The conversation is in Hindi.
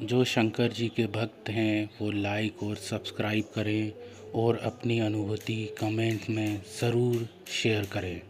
जो शंकर जी के भक्त हैं, वो लाइक और सब्सक्राइब करें और अपनी अनुभूति कमेंट में ज़रूर शेयर करें।